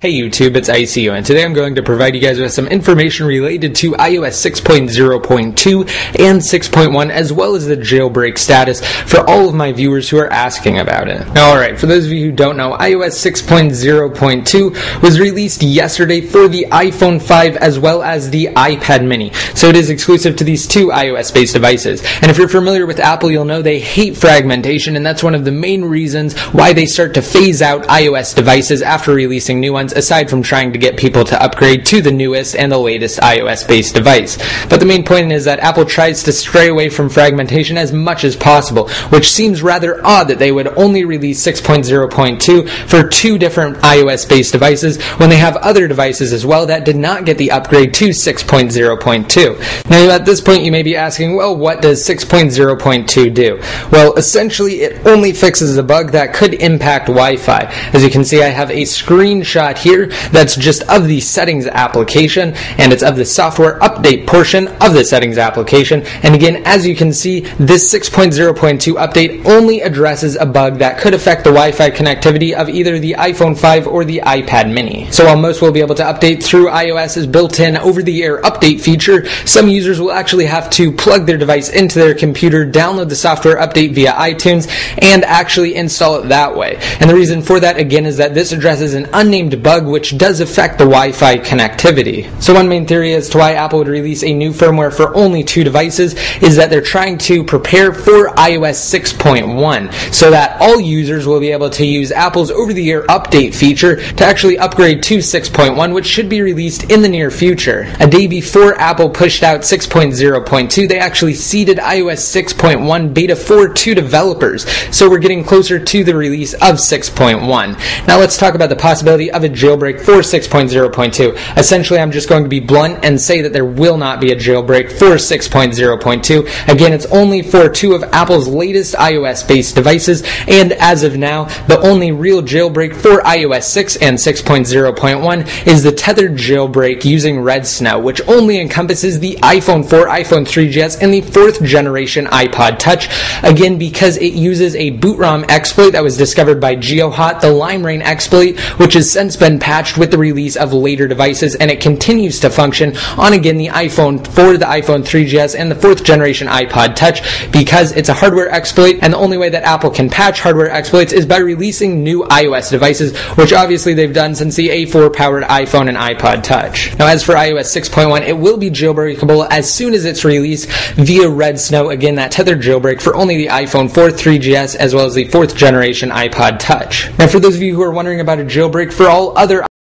Hey YouTube, it's ICU, and today I'm going to provide you guys with some information related to iOS 6.0.2 and 6.1, as well as the jailbreak status for all of my viewers who are asking about it. Alright, for those of you who don't know, iOS 6.0.2 was released yesterday for the iPhone 5 as well as the iPad mini, so it is exclusive to these two iOS based devices. And if you're familiar with Apple, you'll know they hate fragmentation, and that's one of the main reasons why they start to phase out iOS devices after releasing new ones aside from trying to get people to upgrade to the newest and the latest iOS based device. But the main point is that Apple tries to stray away from fragmentation as much as possible, which seems rather odd that they would only release 6.0.2 for two different iOS based devices when they have other devices as well that did not get the upgrade to 6.0.2. Now, at this point, you may be asking, well, what does 6.0.2 do? Well, essentially, it only fixes a bug that could impact Wi Fi. As you can see, I have a screenshot here that's just of the settings application and it's of the software update portion of the settings application. And again, as you can see, this 6.0.2 update only addresses a bug that could affect the Wi-Fi connectivity of either the iPhone 5 or the iPad mini. So while most will be able to update through iOS's built-in over-the-air update feature, some users will actually have to plug their device into their computer, download the software update via iTunes, and actually install it that way. And the reason for that again is that this addresses an unnamed bug which does affect the Wi-Fi connectivity. So one main theory as to why Apple would release a new firmware for only two devices is that they're trying to prepare for iOS 6.1 so that all users will be able to use Apple's over-the-air update feature to actually upgrade to 6.1 which should be released in the near future. A day before Apple pushed out 6.0.2 they actually seeded iOS 6.1 beta 4 to developers so we're getting closer to the release of 6.1. Now let's talk about the possibility of a jailbreak for 6.0.2. Essentially, I'm just going to be blunt and say that there will not be a jailbreak for 6.0.2. Again, it's only for two of Apple's latest iOS based devices, and as of now, the only real jailbreak for iOS 6 and 6.0.1 is the tethered jailbreak using Redsn0w which only encompasses the iPhone 4, iPhone 3GS, and the fourth generation iPod Touch. Again, because it uses a boot ROM exploit that was discovered by GeoHot, the limera1n exploit, which has since been patched with the release of later devices, and it continues to function on again the iPhone 4, the iPhone 3GS, and the fourth generation iPod Touch because it's a hardware exploit, and the only way that Apple can patch hardware exploits is by releasing new iOS devices, which obviously they've done since the A4 powered iPhone and iPod Touch. Now, as for iOS 6.1, it will be jailbreakable as soon as it's released via Redsn0w again, that tethered jailbreak for only the iPhone 4, 3GS, as well as the fourth generation iPod Touch. Now, for those of you who are wondering about a jailbreak for all other